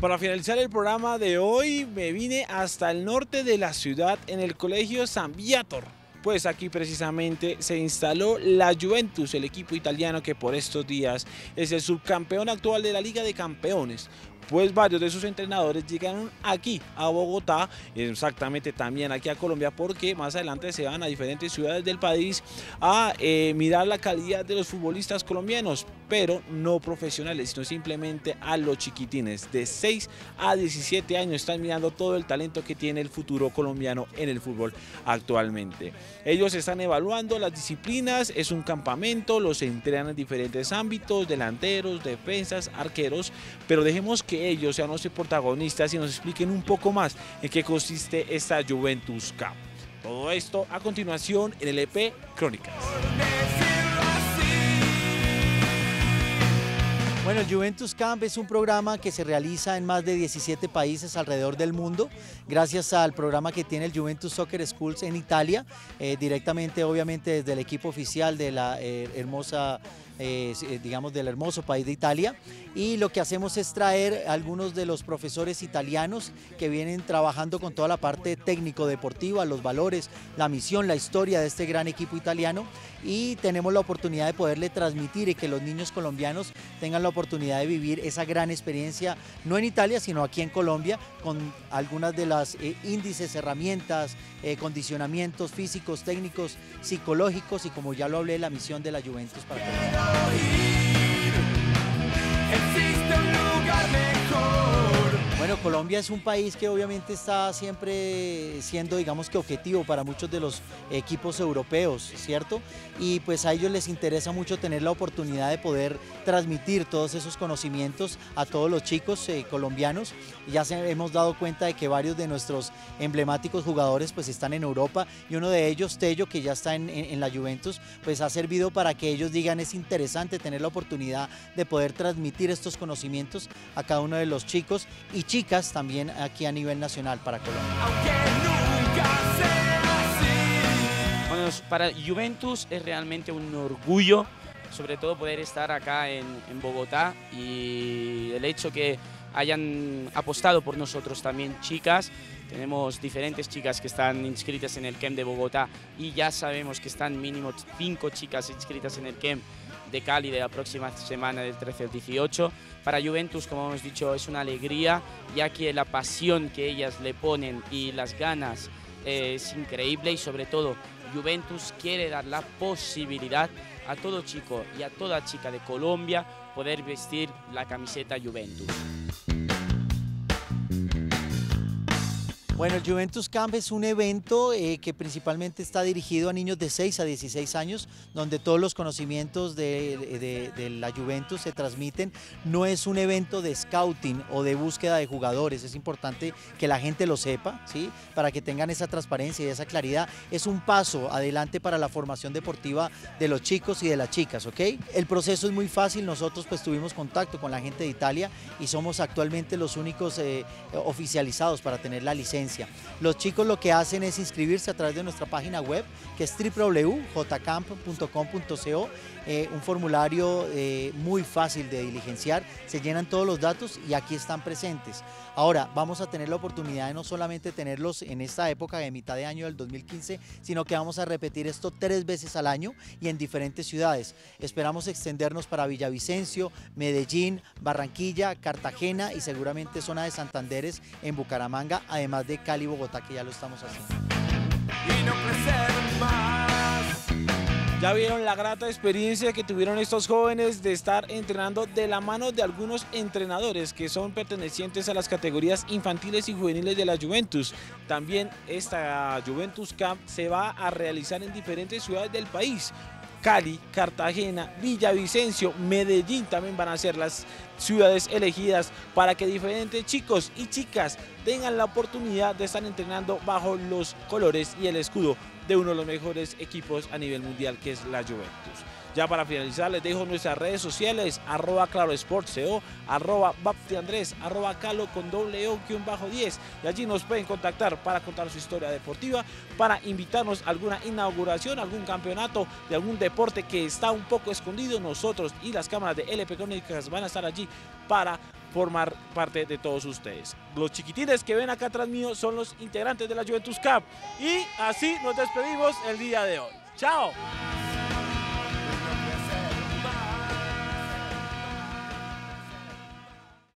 Para finalizar el programa de hoy me vine hasta el norte de la ciudad en el colegio San Viator. Pues aquí precisamente se instaló la Juventus, el equipo italiano que por estos días es el subcampeón actual de la Liga de Campeones pues varios de sus entrenadores llegaron aquí a Bogotá, exactamente también aquí a Colombia, porque más adelante se van a diferentes ciudades del país a eh, mirar la calidad de los futbolistas colombianos, pero no profesionales, sino simplemente a los chiquitines de 6 a 17 años están mirando todo el talento que tiene el futuro colombiano en el fútbol actualmente. Ellos están evaluando las disciplinas, es un campamento, los entrenan en diferentes ámbitos, delanteros, defensas, arqueros, pero dejemos que ellos sean los protagonistas y nos expliquen un poco más en qué consiste esta Juventus Cup. Todo esto a continuación en el EP Crónicas. Bueno, el Juventus Camp es un programa que se realiza en más de 17 países alrededor del mundo, gracias al programa que tiene el Juventus Soccer Schools en Italia, eh, directamente obviamente desde el equipo oficial de la eh, hermosa eh, digamos, del hermoso país de Italia. Y lo que hacemos es traer algunos de los profesores italianos que vienen trabajando con toda la parte técnico-deportiva, los valores, la misión, la historia de este gran equipo italiano. Y tenemos la oportunidad de poderle transmitir y que los niños colombianos tengan la oportunidad de vivir esa gran experiencia, no en Italia, sino aquí en Colombia, con algunas de las eh, índices, herramientas, eh, condicionamientos físicos, técnicos, psicológicos y como ya lo hablé, la misión de la Juventus para. Oh. Bueno, Colombia es un país que obviamente está siempre siendo, digamos que objetivo para muchos de los equipos europeos, ¿cierto? Y pues a ellos les interesa mucho tener la oportunidad de poder transmitir todos esos conocimientos a todos los chicos eh, colombianos. Ya hemos dado cuenta de que varios de nuestros emblemáticos jugadores pues están en Europa y uno de ellos, Tello, que ya está en, en- en la Juventus, pues ha servido para que ellos digan es interesante tener la oportunidad de poder transmitir estos conocimientos a cada uno de los chicos y chicas también aquí a nivel nacional para Colombia. Bueno, para Juventus es realmente un orgullo, sobre todo poder estar acá en, en Bogotá y el hecho que hayan apostado por nosotros también chicas. Tenemos diferentes chicas que están inscritas en el CEM de Bogotá y ya sabemos que están mínimo cinco chicas inscritas en el CEM de Cali de la próxima semana del 13 al 18. Para Juventus, como hemos dicho, es una alegría, ya que la pasión que ellas le ponen y las ganas eh, es increíble y sobre todo Juventus quiere dar la posibilidad a todo chico y a toda chica de Colombia poder vestir la camiseta Juventus. Bueno, el Juventus Camp es un evento eh, que principalmente está dirigido a niños de 6 a 16 años, donde todos los conocimientos de, la Juventus se transmiten. No es un evento de scouting o de búsqueda de jugadores, es importante que la gente lo sepa, ¿sí? para que tengan esa transparencia y esa claridad. Es un paso adelante para la formación deportiva de los chicos y de las chicas, ¿ok? El proceso es muy fácil, nosotros pues tuvimos contacto con la gente de Italia y somos actualmente los únicos eh, oficializados para tener la licencia. Los chicos lo que hacen es inscribirse a través de nuestra página web que es www.jcamp.com.co, eh, un formulario eh, muy fácil de diligenciar, se llenan todos los datos y aquí están presentes. Ahora vamos a tener la oportunidad de no solamente tenerlos en esta época de mitad de año del 2015, sino que vamos a repetir esto tres veces al año y en diferentes ciudades. Esperamos extendernos para Villavicencio, Medellín, Barranquilla, Cartagena y seguramente zona de Santanderes en Bucaramanga, además de Cali y Bogotá que ya lo estamos haciendo. Y no crecer más. Ya vieron la grata experiencia que tuvieron estos jóvenes de estar entrenando de la mano de algunos entrenadores que son pertenecientes a las categorías infantiles y juveniles de la Juventus. También esta Juventus Camp se va a realizar en diferentes ciudades del país. Cali, Cartagena, Villavicencio, Medellín también van a ser las ciudades elegidas para que diferentes chicos y chicas tengan la oportunidad de estar entrenando bajo los colores y el escudo de uno de los mejores equipos a nivel mundial que es la Juventus. Ya para finalizar les dejo nuestras redes sociales, arroba claro sports CO, arroba Bapti Andrés, arroba calo con doble o guion bajo 10 y allí nos pueden contactar para contar su historia deportiva, para invitarnos a alguna inauguración, algún campeonato de algún deporte que está un poco escondido, nosotros y las cámaras de LP Crónicas van a estar allí para formar parte de todos ustedes. Los chiquitines que ven acá atrás mío son los integrantes de la Juventus Cup. Y así nos despedimos el día de hoy. ¡Chao!